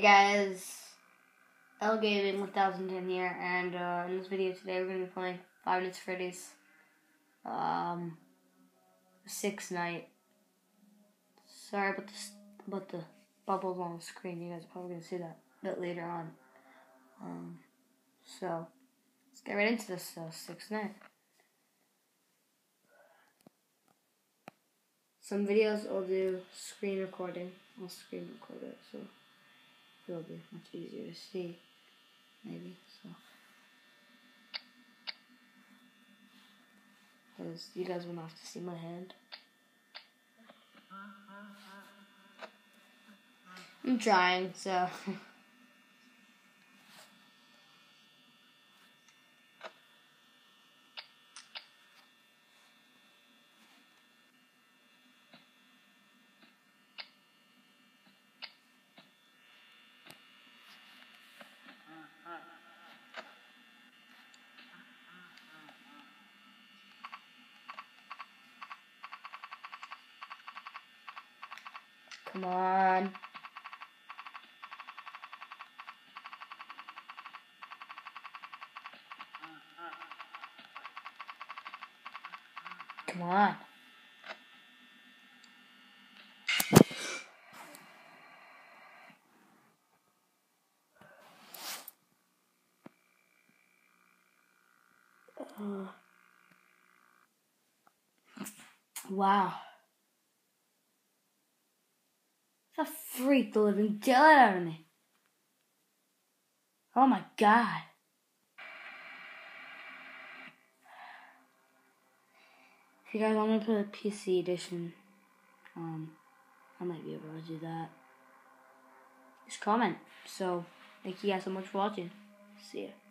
Hey guys, L Gaming 1010 here, and uh, in this video today we're going to be playing Five Nights at Freddy's um, Six Night. Sorry about the, about the bubbles on the screen, you guys are probably going to see that a bit later on. Um, so, let's get right into this uh, Six Night. Some videos I'll do screen recording. I'll screen record it, so it'll be much easier to see, maybe. So, because you guys will not have to see my hand. I'm trying, so. Come on. Come on. Wow. That freaked the living daylight out of me. Oh my god. If you guys want me to put a PC edition, um, I might be able to do that. Just comment. So, thank you guys so much for watching. See ya.